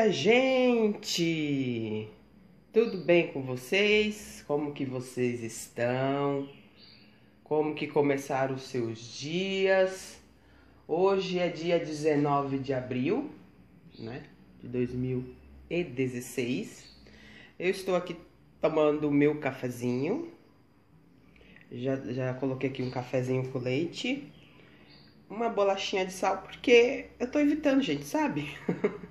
dia, gente! Tudo bem com vocês? Como que vocês estão? Como que começaram os seus dias? Hoje é dia 19 de abril, né, de 2016. Eu estou aqui tomando o meu cafezinho. Já, já coloquei aqui um cafezinho com leite uma bolachinha de sal, porque eu tô evitando, gente, sabe?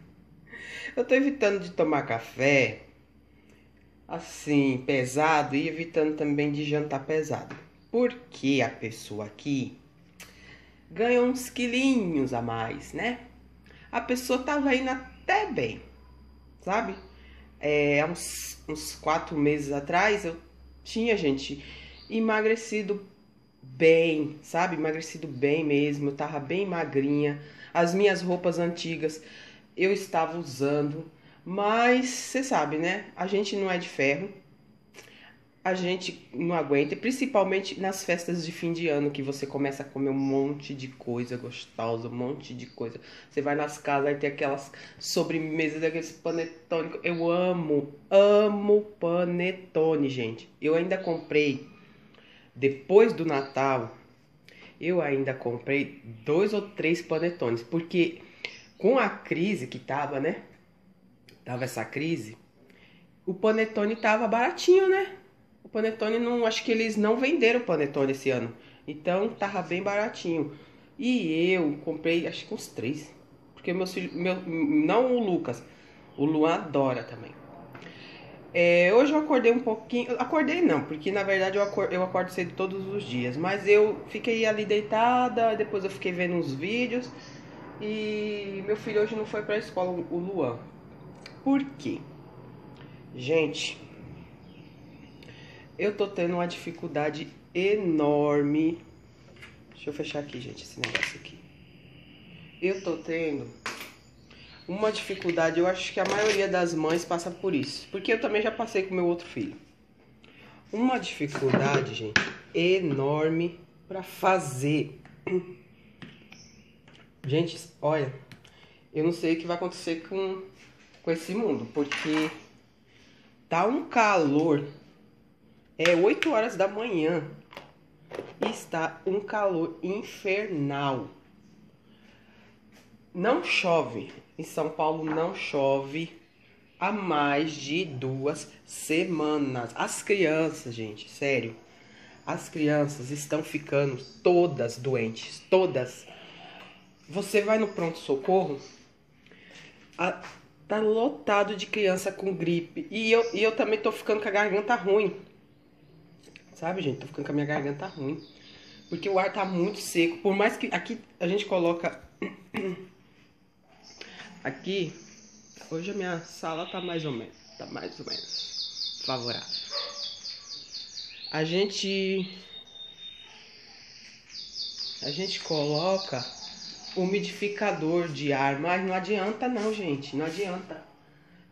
eu tô evitando de tomar café assim, pesado e evitando também de jantar pesado. Porque a pessoa aqui ganha uns quilinhos a mais, né? A pessoa tava indo até bem, sabe? É, uns, uns quatro meses atrás eu tinha, gente, emagrecido bem, sabe? Emagrecido bem mesmo, eu tava bem magrinha. As minhas roupas antigas eu estava usando, mas você sabe, né? A gente não é de ferro. A gente não aguenta, principalmente nas festas de fim de ano, que você começa a comer um monte de coisa gostosa, um monte de coisa. Você vai nas casas e tem aquelas sobremesas, daqueles panetone. Eu amo, amo panetone, gente. Eu ainda comprei depois do Natal, eu ainda comprei dois ou três panetones, porque com a crise que tava, né? Tava essa crise, o panetone tava baratinho, né? O panetone não, acho que eles não venderam panetone esse ano. Então tava bem baratinho. E eu comprei acho que uns três, porque meus filhos, meu, não o Lucas, o Luan adora também. É, hoje eu acordei um pouquinho. Acordei não, porque na verdade eu eu acordo cedo todos os dias. Mas eu fiquei ali deitada, depois eu fiquei vendo uns vídeos. E meu filho hoje não foi pra escola, o Luan. Por quê? Gente, eu tô tendo uma dificuldade enorme. Deixa eu fechar aqui, gente, esse negócio aqui. Eu tô tendo uma dificuldade, eu acho que a maioria das mães passa por isso. Porque eu também já passei com meu outro filho. Uma dificuldade, gente, enorme para fazer. Gente, olha, eu não sei o que vai acontecer com, com esse mundo, porque tá um calor. É 8 horas da manhã e está um calor infernal. Não chove. Em São Paulo não chove há mais de duas semanas. As crianças, gente, sério. As crianças estão ficando todas doentes. Todas. Você vai no pronto-socorro, tá lotado de criança com gripe. E eu, e eu também tô ficando com a garganta ruim. Sabe, gente? Tô ficando com a minha garganta ruim. Porque o ar tá muito seco. Por mais que aqui a gente coloca Aqui, hoje a minha sala tá mais ou menos, tá mais ou menos favorável. A gente a gente coloca umidificador de ar, mas não adianta não, gente, não adianta.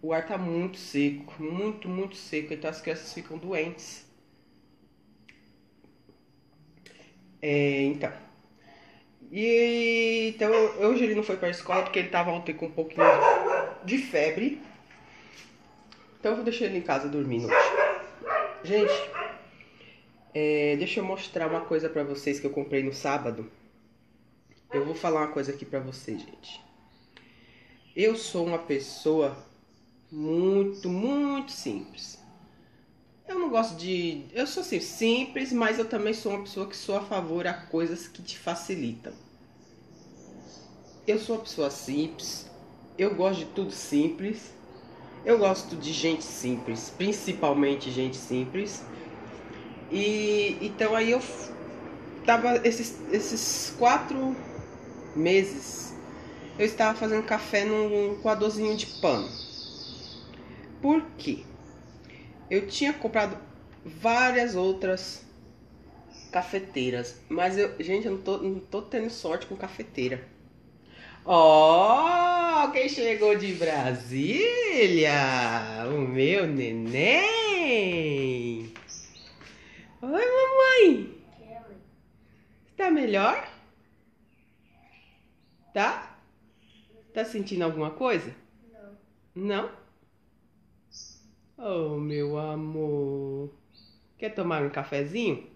O ar tá muito seco, muito, muito seco, então as crianças ficam doentes. É, então, e então hoje ele não foi para a escola porque ele tava ontem com um pouquinho de febre. Então eu vou deixar ele em casa dormindo. Gente, é, deixa eu mostrar uma coisa para vocês que eu comprei no sábado. Eu vou falar uma coisa aqui para vocês, gente. Eu sou uma pessoa muito, muito simples. Eu não gosto de. Eu sou assim, simples, mas eu também sou uma pessoa que sou a favor a coisas que te facilitam. Eu sou uma pessoa simples. Eu gosto de tudo simples. Eu gosto de gente simples, principalmente gente simples. E então aí eu tava esses, esses quatro meses eu estava fazendo café num coadorzinho de pano. Por quê? Eu tinha comprado várias outras cafeteiras, mas eu, gente, eu não tô, não tô tendo sorte com cafeteira. Ó, oh, quem chegou de Brasília? O meu neném. Oi, mamãe. Tá melhor? Tá? Tá sentindo alguma coisa? Não. Não? Oh, meu amor. Quer tomar um cafezinho?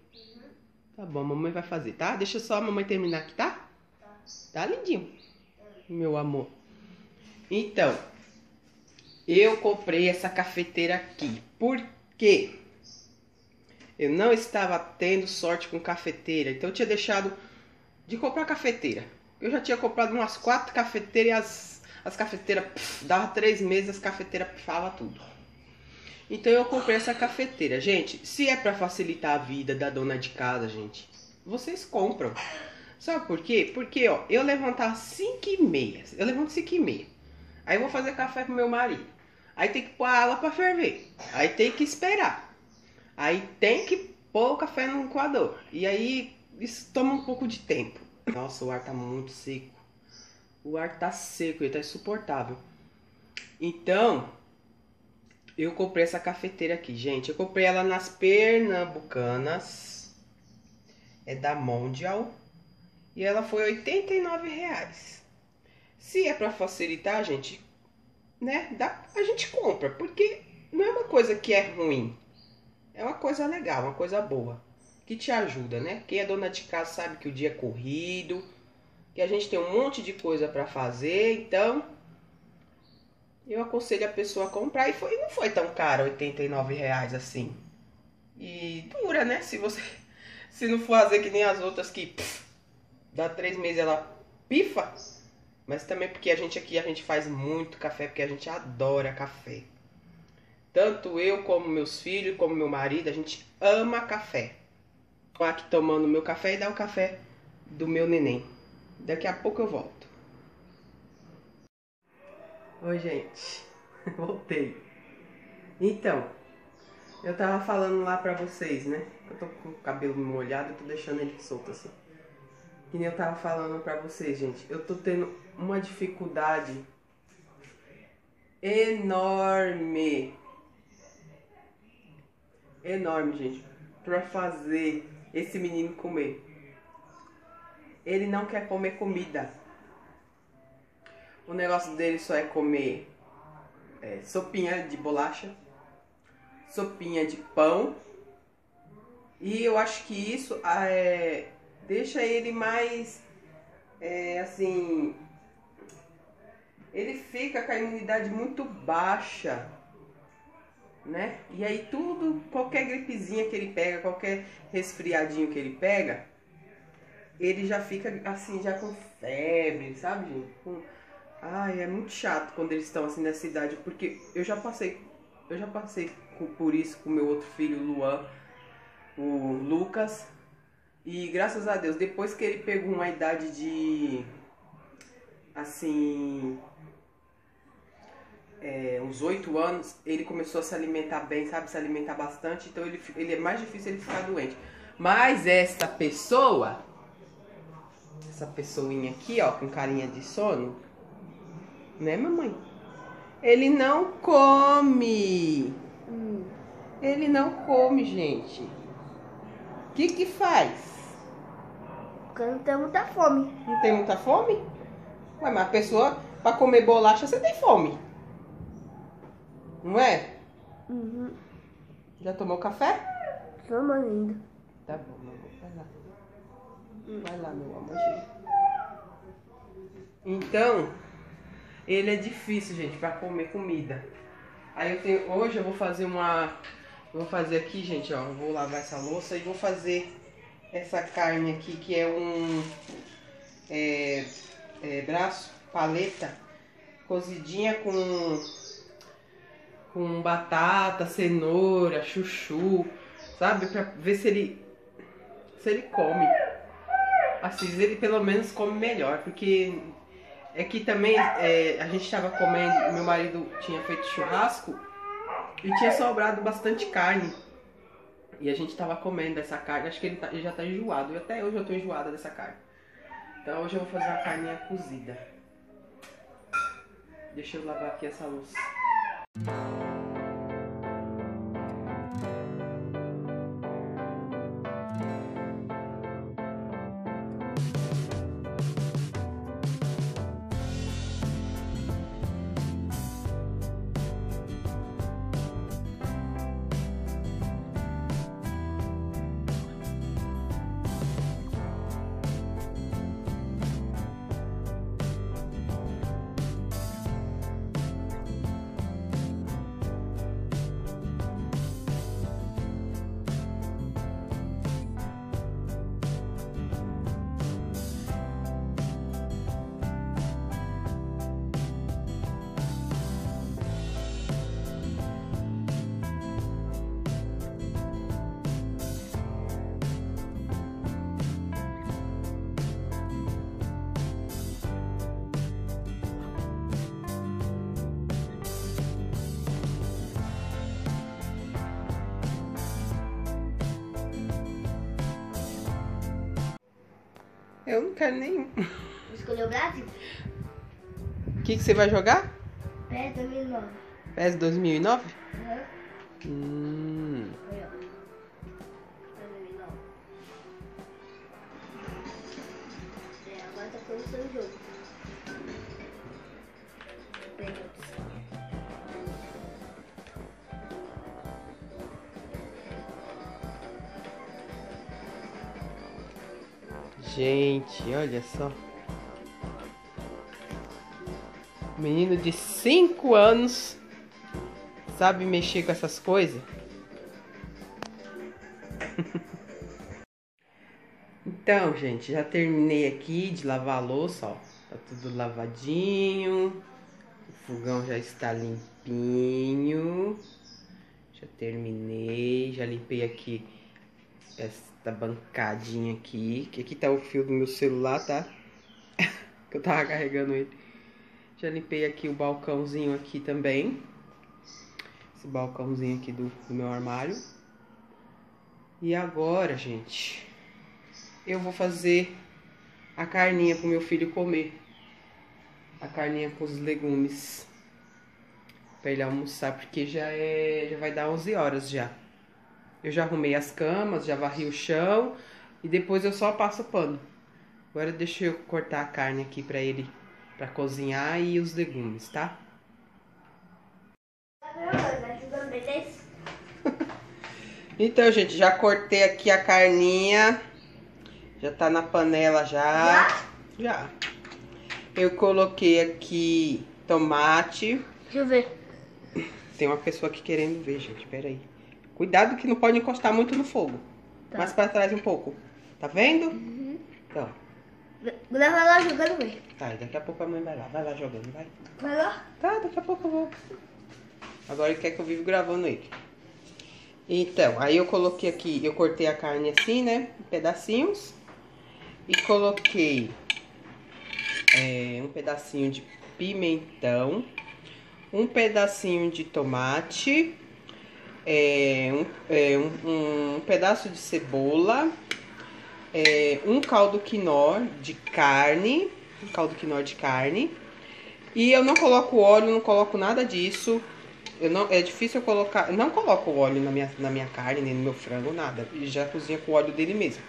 Tá bom, a mamãe vai fazer, tá? Deixa só a mamãe terminar aqui, tá? Tá lindinho. Meu amor. Então, eu comprei essa cafeteira aqui. Por quê? Eu não estava tendo sorte com cafeteira. Então eu tinha deixado de comprar cafeteira. Eu já tinha comprado umas quatro cafeteiras e as, as cafeteiras, dava três meses, as cafeteiras pifavam tudo. Então eu comprei essa cafeteira. Gente, se é para facilitar a vida da dona de casa, gente, vocês compram. Sabe por quê? Porque, ó, eu levantar 5 e meia. Eu levanto 5 e meia. Aí eu vou fazer café pro meu marido. Aí tem que pôr a água pra ferver. Aí tem que esperar. Aí tem que pôr o café no coador. E aí isso toma um pouco de tempo. Nossa, o ar tá muito seco. O ar tá seco, ele tá insuportável. Então, eu comprei essa cafeteira aqui, gente. Eu comprei ela nas Pernambucanas. É da Mondial. E ela foi 89 reais. Se é para facilitar, gente, né? Dá, a gente compra, porque não é uma coisa que é ruim. É uma coisa legal, uma coisa boa. Que te ajuda, né? Quem é dona de casa sabe que o dia é corrido, que a gente tem um monte de coisa para fazer, então eu aconselho a pessoa a comprar e foi, não foi tão caro, 89 reais assim. E dura, né? Se você se não for fazer que nem as outras que pff, dá três meses ela pifa, mas também porque a gente aqui a gente faz muito café, porque a gente adora café. Tanto eu como meus filhos, como meu marido, a gente ama café. Tô aqui tomando meu café e dá o café do meu neném. Daqui a pouco eu volto. Oi, gente. Voltei. Então, eu tava falando lá pra vocês, né? Eu tô com o cabelo molhado, tô deixando ele solto assim. Que nem eu tava falando pra vocês, gente. Eu tô tendo uma dificuldade enorme. Enorme, gente. Pra fazer esse menino comer. Ele não quer comer comida. O negócio dele só é comer é, sopinha de bolacha, sopinha de pão. E eu acho que isso é, deixa ele mais é, assim. Ele fica com a imunidade muito baixa, né? E aí tudo, qualquer gripezinha que ele pega, qualquer resfriadinho que ele pega, ele já fica assim, já com febre, sabe, gente? Com... Ai, é muito chato quando eles estão assim nessa idade, porque eu já passei, eu já passei por isso com meu outro filho, Luan, o Lucas, e graças a Deus, depois que ele pegou uma idade de. Assim. É, uns oito anos, ele começou a se alimentar bem, sabe? Se alimentar bastante, então ele, ele é mais difícil ele ficar doente. Mas esta pessoa, essa pessoinha aqui, ó, com carinha de sono, né, mamãe? Ele não come. Ele não come, gente. O que que faz? Porque não tem muita fome. Não tem muita fome? Ué, mas a pessoa, pra comer bolacha, você tem fome. Não é? Uhum. Já tomou café? Tomando ainda. Tá bom, meu amor. Vai lá. Vai lá, meu amor. Então, ele é difícil, gente, pra comer comida. Aí eu tenho. Hoje eu vou fazer uma. Vou fazer aqui, gente, ó. Vou lavar essa louça e vou fazer essa carne aqui que é um é, é, braço, paleta, cozidinha com, com batata, cenoura, chuchu, sabe? Pra ver se ele, se ele come. Assim, ele pelo menos come melhor, porque é que também é, a gente estava comendo, meu marido tinha feito churrasco e tinha sobrado bastante carne. E a gente tava comendo essa carne, acho que ele, tá, ele já tá enjoado. E até hoje eu tô enjoada dessa carne. Então hoje eu vou fazer uma carninha cozida. Deixa eu lavar aqui essa louça. Eu não quero nenhum. Vou escolher o Brasil. O que, que você vai jogar? PES 2009. PES 2009? Aham. Hum. Ó. 2009. É, agora tá começando o jogo. Gente, olha só. Menino de 5 anos sabe mexer com essas coisas. então, gente, já terminei aqui de lavar a louça, ó. Tá tudo lavadinho. O fogão já está limpinho. Já terminei, já limpei aqui esta bancadinha aqui. Que aqui tá o fio do meu celular, tá? que eu tava carregando ele. Já limpei aqui o balcãozinho aqui também. Esse balcãozinho aqui do, do meu armário. E agora, gente, eu vou fazer a carninha pro meu filho comer. A carninha com os legumes. Pra ele almoçar, porque já é. Já vai dar 11 horas já. Eu já arrumei as camas, já varri o chão e depois eu só passo o pano. Agora deixa eu cortar a carne aqui pra ele para cozinhar e os legumes, tá? Então, gente, já cortei aqui a carninha. Já tá na panela já. Já. Eu coloquei aqui tomate. Deixa eu ver. Tem uma pessoa aqui querendo ver, gente. Pera aí. Cuidado que não pode encostar muito no fogo. Tá. Mais pra trás um pouco. Tá vendo? Então, Leva lá jogando, ver. tá. e Daqui a pouco a mãe vai lá. Vai lá jogando, vai. Vai lá. Tá, daqui a pouco eu vou. Agora ele quer que eu viva gravando ele. Então, aí eu coloquei aqui, eu cortei a carne assim, né? Em pedacinhos. E coloquei é, um pedacinho de pimentão. Um pedacinho de tomate. É, um, é, um- um pedaço de cebola. é, um caldo quinó de carne. Um caldo quinó de carne. E eu não coloco óleo, não coloco nada disso. Eu não, é difícil eu colocar. Não coloco óleo na minha, na minha carne, nem no meu frango, nada. Já cozinha com o óleo dele mesmo.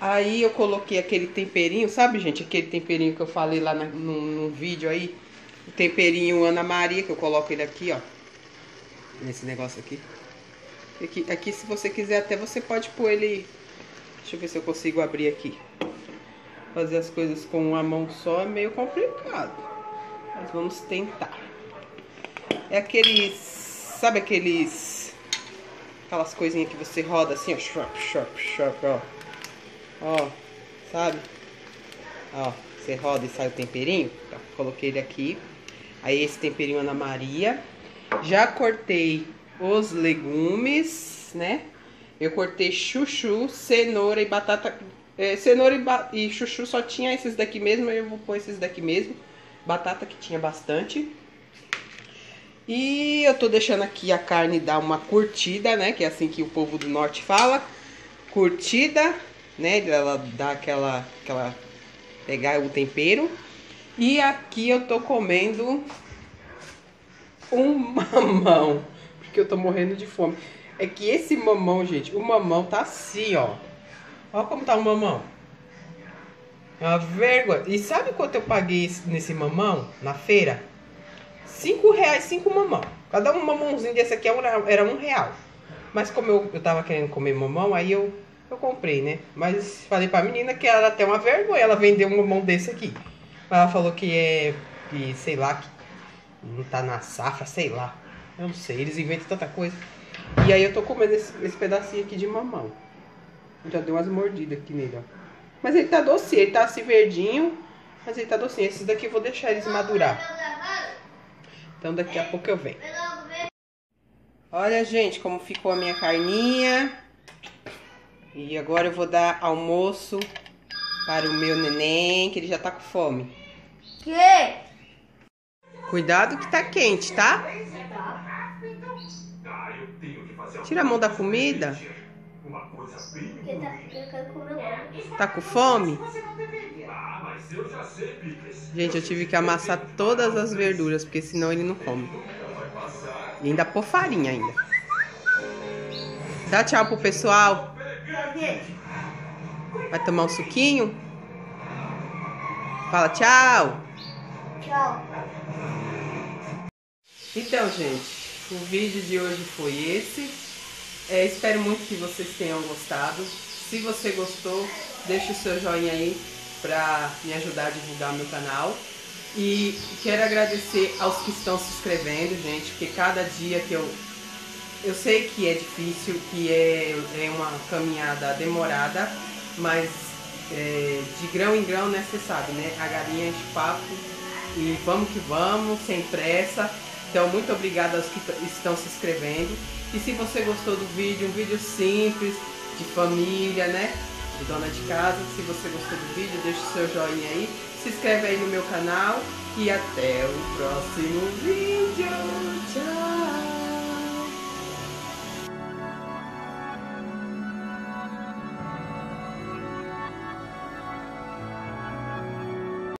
Aí eu coloquei aquele temperinho, sabe, gente? Aquele temperinho que eu falei lá na, no, no vídeo aí. O temperinho Ana Maria, que eu coloco ele aqui, ó. Nesse negócio aqui. Aqui, aqui, se você quiser, até você pode pôr ele. Deixa eu ver se eu consigo abrir aqui. Fazer as coisas com uma mão só é meio complicado. Mas vamos tentar. É aqueles. Sabe aqueles. Aquelas coisinhas que você roda assim, ó. Shop, shop, shop, ó. Ó, sabe? Ó, você roda e sai o temperinho. Ó, coloquei ele aqui. Aí esse temperinho Ana Maria. Já cortei os legumes, né? Eu cortei chuchu, cenoura e batata. é, cenoura e, ba- e chuchu só tinha esses daqui mesmo. Eu vou pôr esses daqui mesmo. Batata que tinha bastante. E eu tô deixando aqui a carne dar uma curtida, né? Que é assim que o povo do norte fala. Curtida, né? Ela dá aquela, aquela. pegar o tempero. E aqui eu tô comendo um mamão. Porque eu tô morrendo de fome. É que esse mamão, gente, o mamão tá assim, ó. Olha como tá o mamão. É uma vergonha. E sabe quanto eu paguei esse- nesse mamão na feira? Cinco reais, cinco mamão. Cada um mamãozinho desse aqui era um real. Mas como eu, eu tava querendo comer mamão, aí eu, eu comprei, né? Mas falei pra menina que era até uma vergonha ela vender um mamão desse aqui. Ela falou que é, que, sei lá, que não tá na safra, sei lá. Eu não sei, eles inventam tanta coisa. E aí eu tô comendo esse, esse pedacinho aqui de mamão. Já deu umas mordidas aqui nele, ó. Mas ele tá docinho, ele tá assim verdinho, mas ele tá docinho. Esses daqui eu vou deixar eles madurar. Então daqui a pouco eu venho. Olha, gente, como ficou a minha carninha. E agora eu vou dar almoço para o meu neném, que ele já tá com fome. Que? Cuidado que tá quente, tá? Tira a mão da comida. Tá, com fome? Gente, eu tive que amassar todas as verduras, porque senão ele não come. E ainda pôr farinha ainda. Dá tchau pro pessoal. Vai tomar um suquinho? Fala tchau. Tchau. Então, gente, o vídeo de hoje foi esse. É, espero muito que vocês tenham gostado. Se você gostou, deixe o seu joinha aí para me ajudar a divulgar meu canal. E quero agradecer aos que estão se inscrevendo, gente, porque cada dia que eu. Eu sei que é difícil, que é, é uma caminhada demorada, mas é, de grão em grão, né, você sabe, né? A galinha enche papo e vamos que vamos, sem pressa. Então, muito obrigada aos que estão se inscrevendo. E se você gostou do vídeo, um vídeo simples, de família, né? De dona de casa. Se você gostou do vídeo, deixa o seu joinha aí. Se inscreve aí no meu canal. E até o próximo vídeo. Tchau!